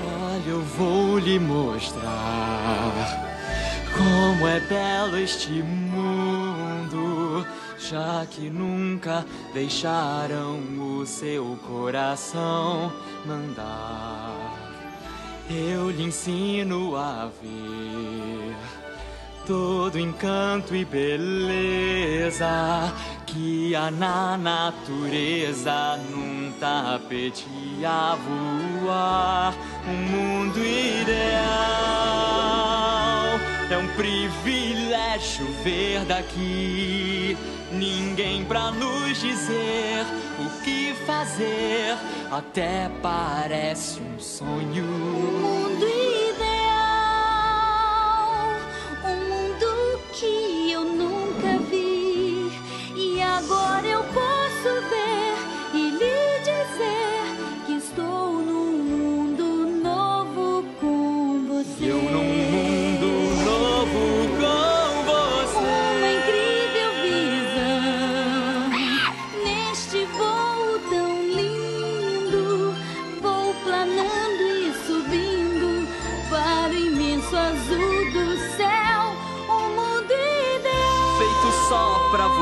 Olha, eu vou lhe mostrar como é belo este mundo, já que nunca deixaram o seu coração mandar. Eu lhe ensino a ver todo encanto e beleza que há na natureza num tapete a voar. Um mundo ideal é um privilégio ver daqui. Ninguém pra nos dizer o que fazer, até parece um sonho. mundo ideal,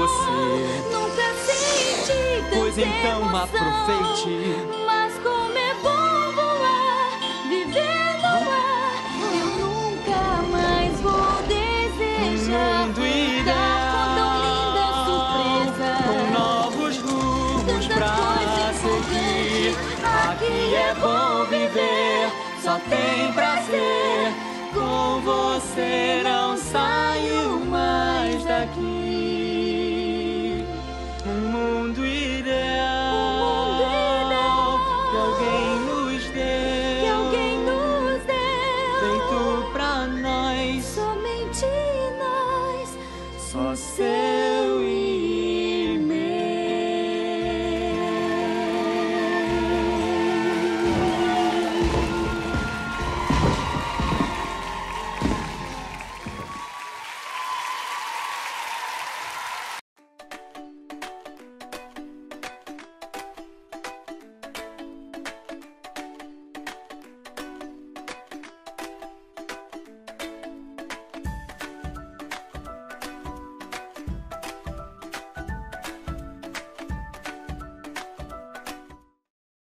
você. Nunca senti tanta Pois então emoção. aproveite. Mas como é bom voar, viver no ar. Eu nunca mais vou desejar. mundo Dar com tão linda surpresa. Com novos rumos Tantas pra seguir. Aqui é bom viver, só tem prazer. Com você não saio Só ser